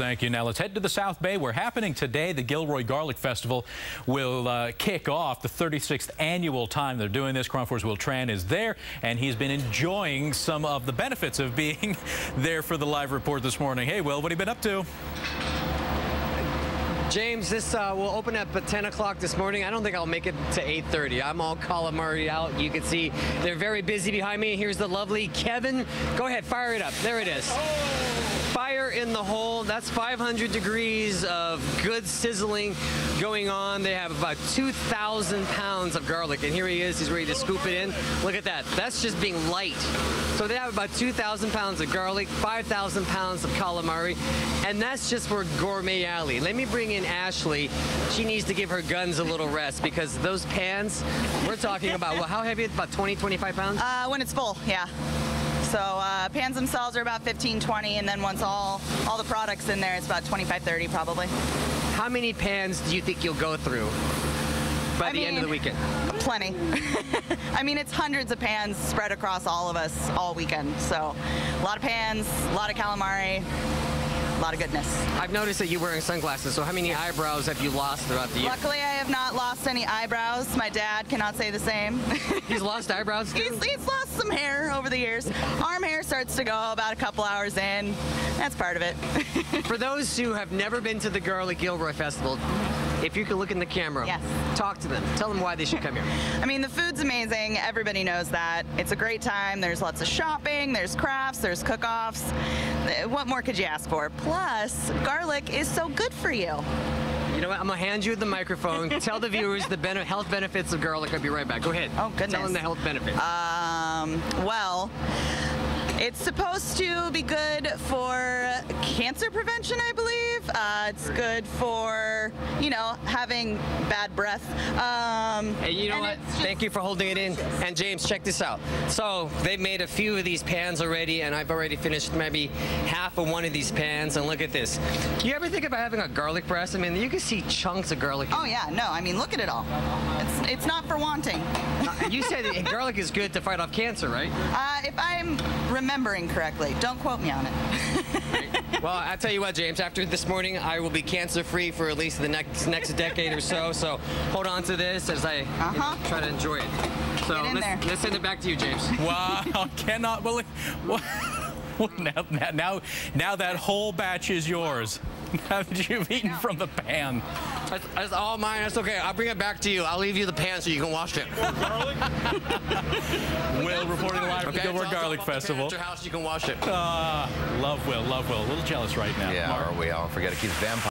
Thank you. Now let's head to the South Bay. We're happening today. The Gilroy Garlic Festival will uh, kick off the 36th annual time they're doing this. 4's Will Tran is there, and he's been enjoying some of the benefits of being there for the live report this morning. Hey, Will, what have you been up to? James, this uh, will open up at 10 o'clock this morning. I don't think I'll make it to 8.30. I'm all calamari out. You can see they're very busy behind me. Here's the lovely Kevin. Go ahead, fire it up. There it is. In the hole. That's 500 degrees of good sizzling going on. They have about 2,000 pounds of garlic. And here he is. He's ready to scoop it in. Look at that. That's just being light. So they have about 2,000 pounds of garlic, 5,000 pounds of calamari. And that's just for Gourmet Alley. Let me bring in Ashley. She needs to give her guns a little rest because those pans, we're talking about, well, how heavy? About 20, 25 pounds? Uh, when it's full, yeah. So uh, pans themselves are about 15, 20, and then once all all the products in there, it's about 25, 30 probably. How many pans do you think you'll go through by I the mean, end of the weekend? Plenty. I mean, it's hundreds of pans spread across all of us all weekend. So a lot of pans, a lot of calamari, a lot of goodness. I've noticed that you're wearing sunglasses, so how many eyebrows have you lost throughout the year? Luckily, I have not lost any eyebrows. My dad cannot say the same. He's lost eyebrows too? he's, he's lost some hair over the years. Arm hair starts to go about a couple hours in. That's part of it. For those who have never been to the Garlic Gilroy Festival, if you could look in the camera, Yes. talk to them. Tell them why they should come here. I mean, the food's amazing. Everybody knows that. It's a great time. There's lots of shopping, there's crafts, there's cook offs. What more could you ask for? Plus, garlic is so good for you. You know what? I'm gonna hand you the microphone. Tell the viewers the ben- health benefits of garlic. I'll be right back. Go ahead. Oh, goodness. Tell them the health benefits. Um, well, it's supposed to be good for cancer prevention, I believe. Uh, it's good for, you know, having bad breath. Um, Um, hey, you know and what? Thank you for holding it in. delicious. And James, check this out. So they've made a few of these pans already, and I've already finished maybe half of one of these pans. And look at this. Do you ever think about having a garlic press? I mean, you can see chunks of garlic. Oh yeah, no, I mean look at it all. It's it's not for wanting. You said that garlic is good to fight off cancer, right? Uh, if I'm remembering correctly, don't quote me on it. Well, I tell you what, James. After this morning, I will be cancer-free for at least the next next decade or so. So hold on to this as I you know, Uh-huh. try to enjoy it. So Get in let's, there. let's send it back to you, James. Wow, cannot believe. Well, now, now, now, now that whole batch is yours. Now that you've eaten from the pan. That's, that's all mine. That's okay. I'll bring it back to you. I'll leave you the pan so you can wash it. Will reporting live from the Okay, Gilroy so Garlic drop off the pan Festival. At your house, you can wash it. Ah, love Will, love Will. A little jealous right now. Yeah, Mark? are we? I'll forget to keep vampire.